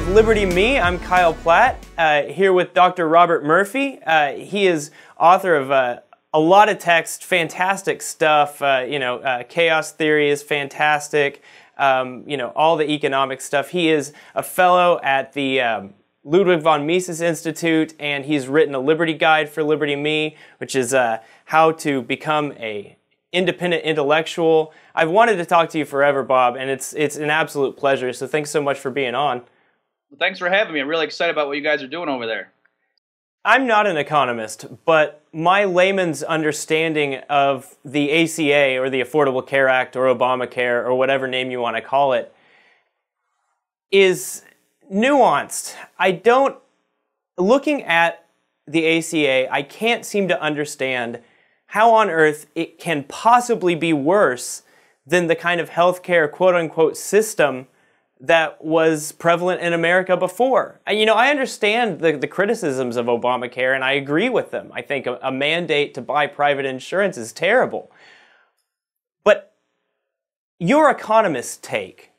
with Liberty Me. I'm Kyle Platt, uh, here with Dr. Robert Murphy. Uh, he is author of uh, a lot of text, fantastic stuff. Uh, you know, uh, chaos theory is fantastic. Um, you know, all the economic stuff. He is a fellow at the um, Ludwig von Mises Institute, and he's written a Liberty Guide for Liberty Me, which is uh, how to become a independent intellectual. I've wanted to talk to you forever, Bob, and it's it's an absolute pleasure. So thanks so much for being on. Thanks for having me. I'm really excited about what you guys are doing over there. I'm not an economist, but my layman's understanding of the ACA or the Affordable Care Act or Obamacare or whatever name you want to call it is nuanced. I don't, looking at the ACA, I can't seem to understand how on earth it can possibly be worse than the kind of healthcare quote unquote system that was prevalent in America before. You know, I understand the, the criticisms of Obamacare and I agree with them. I think a, a mandate to buy private insurance is terrible. But your economist's take,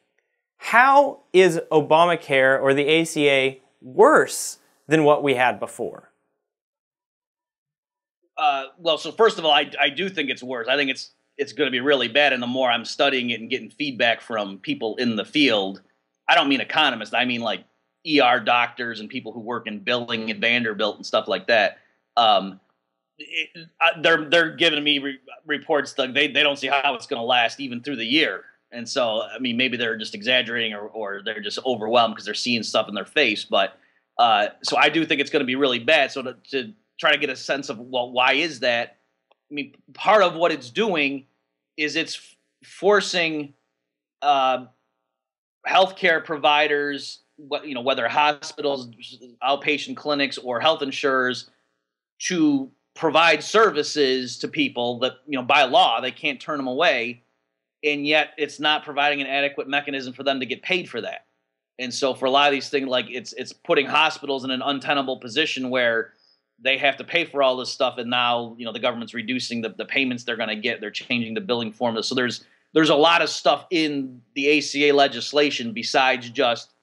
how is Obamacare or the ACA worse than what we had before? Uh, well, so first of all, I, I do think it's worse. I think it's it's going to be really bad. And the more I'm studying it and getting feedback from people in the field, I don't mean economists. I mean like ER doctors and people who work in billing at Vanderbilt and stuff like that. Um, it, they're they're giving me re- reports that they they don't see how it's going to last even through the year. And so, I mean, maybe they're just exaggerating or, or they're just overwhelmed because they're seeing stuff in their face. But uh, so I do think it's going to be really bad. So to, to try to get a sense of well, why is that? I mean, part of what it's doing is it's forcing uh, healthcare providers, you know, whether hospitals, outpatient clinics, or health insurers, to provide services to people that you know by law they can't turn them away, and yet it's not providing an adequate mechanism for them to get paid for that. And so for a lot of these things, like it's it's putting hospitals in an untenable position where they have to pay for all this stuff and now you know the government's reducing the, the payments they're going to get they're changing the billing formula so there's there's a lot of stuff in the ACA legislation besides just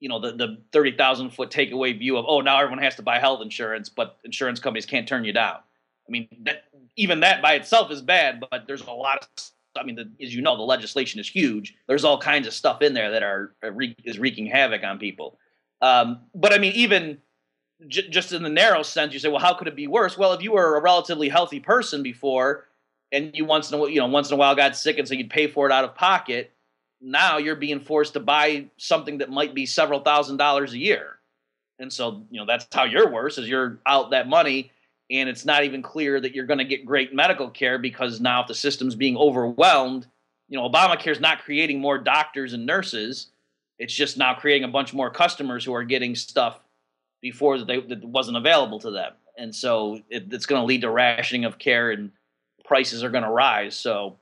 you know the the 30,000 foot takeaway view of oh now everyone has to buy health insurance but insurance companies can't turn you down i mean that even that by itself is bad but there's a lot of I mean, the, as you know, the legislation is huge. There's all kinds of stuff in there that are, are is wreaking havoc on people. Um, but I mean, even j- just in the narrow sense, you say, well, how could it be worse? Well, if you were a relatively healthy person before, and you once in a you know once in a while got sick, and so you'd pay for it out of pocket, now you're being forced to buy something that might be several thousand dollars a year, and so you know that's how you're worse is you're out that money, and it's not even clear that you're going to get great medical care because now if the system's being overwhelmed, you know Obamacare is not creating more doctors and nurses. It's just now creating a bunch more customers who are getting stuff before that, they, that wasn't available to them. And so it, it's going to lead to rationing of care and prices are going to rise. So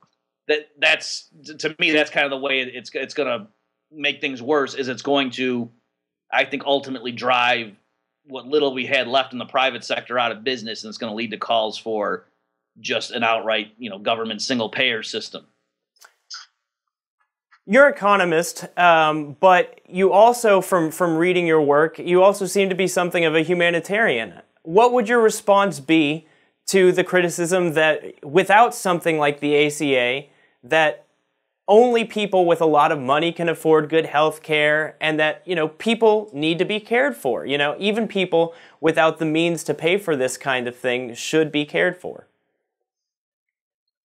that that's to me that's kind of the way it's it's going to make things worse. Is it's going to, I think, ultimately drive what little we had left in the private sector out of business, and it's going to lead to calls for just an outright, you know, government single payer system. You're an economist, um, but you also, from, from reading your work, you also seem to be something of a humanitarian. What would your response be to the criticism that without something like the ACA, that only people with a lot of money can afford good health care and that you know people need to be cared for you know even people without the means to pay for this kind of thing should be cared for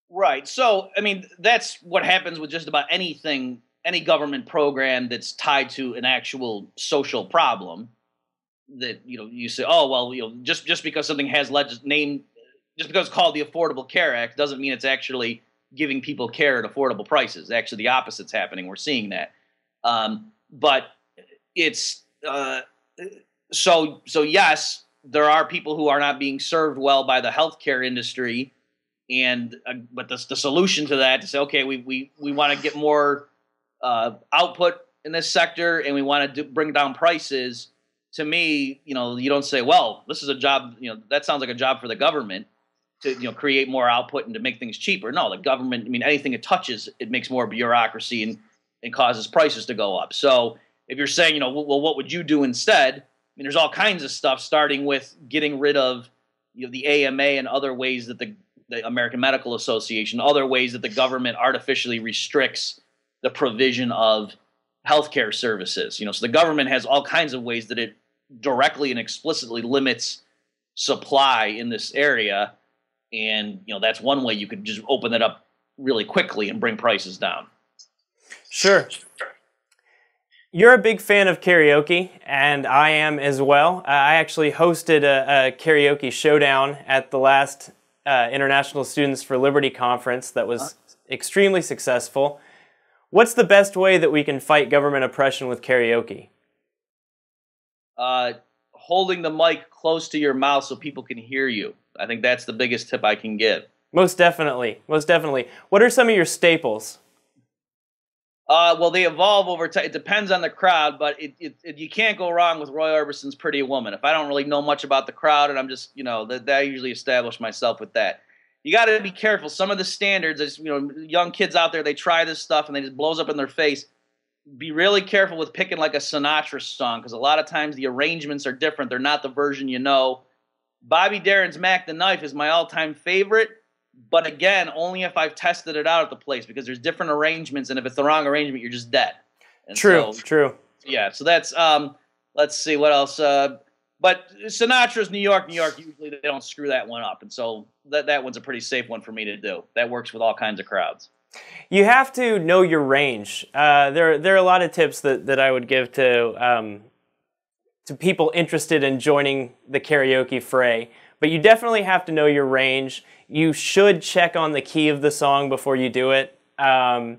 Right. So, I mean, that's what happens with just about anything, any government program that's tied to an actual social problem. That you know, you say, oh well, you know, just just because something has legis- name, just because it's called the Affordable Care Act, doesn't mean it's actually giving people care at affordable prices. Actually, the opposite's happening. We're seeing that. Um, but it's uh, so so. Yes, there are people who are not being served well by the healthcare industry and uh, but the, the solution to that to say okay we we, we want to get more uh, output in this sector and we want to bring down prices to me you know you don't say well this is a job you know that sounds like a job for the government to you know create more output and to make things cheaper no the government i mean anything it touches it makes more bureaucracy and and causes prices to go up so if you're saying, you know, well, what would you do instead? I mean, there's all kinds of stuff, starting with getting rid of you know, the AMA and other ways that the, the American Medical Association, other ways that the government artificially restricts the provision of healthcare services. You know, so the government has all kinds of ways that it directly and explicitly limits supply in this area, and you know that's one way you could just open it up really quickly and bring prices down. Sure. You're a big fan of karaoke, and I am as well. Uh, I actually hosted a, a, karaoke showdown at the last uh, International Students for Liberty conference that was extremely successful. What's the best way that we can fight government oppression with karaoke? Uh, holding the mic close to your mouth so people can hear you. I think that's the biggest tip I can give. Most definitely. Most definitely. What are some of your staples? Uh, well, they evolve over time. It depends on the crowd, but it, it, it, you can't go wrong with Roy Orbison's Pretty Woman. If I don't really know much about the crowd, and I'm just, you know, that, I usually establish myself with that. You got to be careful. Some of the standards, as you know, young kids out there, they try this stuff and they just blows up in their face. Be really careful with picking like a Sinatra song because a lot of times the arrangements are different. They're not the version you know. Bobby Darin's Mac the Knife is my all-time favorite but again, only if I've tested it out at the place because there's different arrangements, and if it's the wrong arrangement, you're just dead. And true, so, true. Yeah, so that's um. Let's see what else. Uh, but Sinatra's New York, New York. Usually they don't screw that one up, and so that that one's a pretty safe one for me to do. That works with all kinds of crowds. You have to know your range. Uh, there, there are a lot of tips that, that I would give to um, to people interested in joining the karaoke fray. But you definitely have to know your range. You should check on the key of the song before you do it. Um,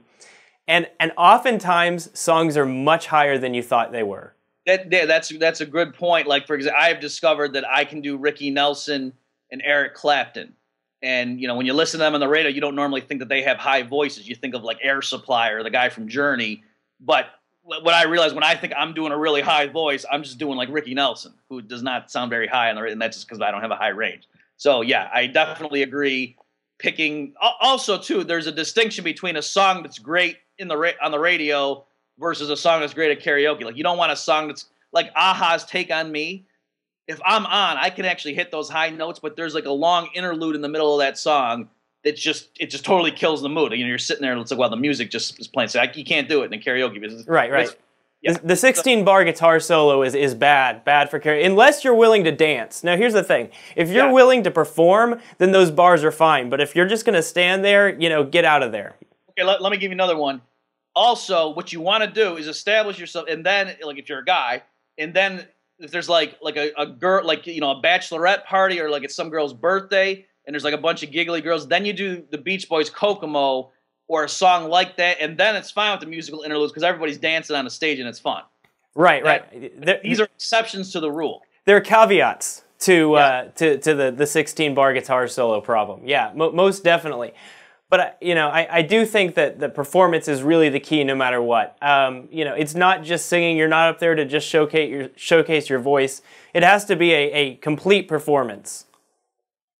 and and oftentimes songs are much higher than you thought they were. That, yeah, that's that's a good point. Like for example, I've discovered that I can do Ricky Nelson and Eric Clapton. And you know, when you listen to them on the radio, you don't normally think that they have high voices. You think of like Air Supply or the guy from Journey. But what I realize when I think I'm doing a really high voice, I'm just doing like Ricky Nelson, who does not sound very high on the and that's just because I don't have a high range. So yeah, I definitely agree. Picking also too, there's a distinction between a song that's great in the on the radio versus a song that's great at karaoke. Like you don't want a song that's like a-ha's "Take on Me." If I'm on, I can actually hit those high notes, but there's like a long interlude in the middle of that song it's just it just totally kills the mood. You know, you're sitting there and it's like, well, the music just is playing. So like, you can't do it in a karaoke business. Right, right. Yeah. The 16 bar guitar solo is, is bad, bad for karaoke, unless you're willing to dance. Now, here's the thing. If you're yeah. willing to perform, then those bars are fine. But if you're just going to stand there, you know, get out of there. Okay, let, let me give you another one. Also, what you want to do is establish yourself, and then, like, if you're a guy, and then if there's like like a, a girl, like, you know, a bachelorette party or like it's some girl's birthday, and there's like a bunch of giggly girls. Then you do the Beach Boys Kokomo or a song like that, and then it's fine with the musical interludes because everybody's dancing on the stage and it's fun. Right, right. There, these are exceptions to the rule. There are caveats to yeah. uh, to to the the 16 bar guitar solo problem. Yeah, mo most definitely. But uh, you know, I, I do think that the performance is really the key, no matter what. Um, you know, it's not just singing. You're not up there to just showcase your showcase your voice. It has to be a, a complete performance.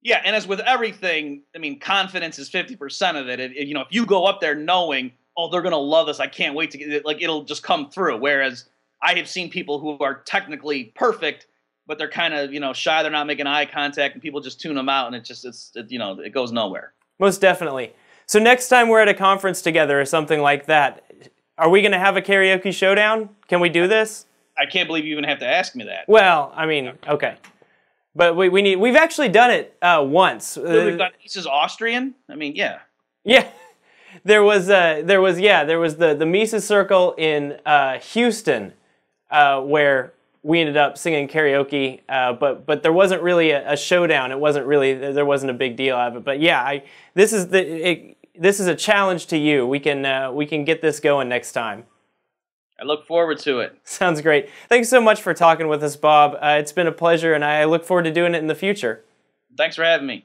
Yeah, and as with everything, I mean, confidence is fifty percent of it. you know, if you go up there knowing, oh, they're gonna love this, I can't wait to get it, like it'll just come through. Whereas I have seen people who are technically perfect, but they're kind of you know shy, they're not making eye contact, and people just tune them out, and it just it's it, you know it goes nowhere. Most definitely. So next time we're at a conference together or something like that, are we going to have a karaoke showdown? Can we do this? I can't believe you even have to ask me that. Well, I mean, okay. But we, we need we've actually done it uh, once. Uh, we've done Mises Austrian. I mean, yeah. Yeah. There was uh, there was yeah there was the the Mises Circle in uh, Houston uh, where we ended up singing karaoke, uh, but but there wasn't really a, a, showdown. It wasn't really there wasn't a big deal out of it. But yeah, I this is the it, this is a challenge to you. We can uh, we can get this going next time. I look forward to it. Sounds great. Thanks so much for talking with us, Bob. Uh, it's been a pleasure, and I look forward to doing it in the future. Thanks for having me.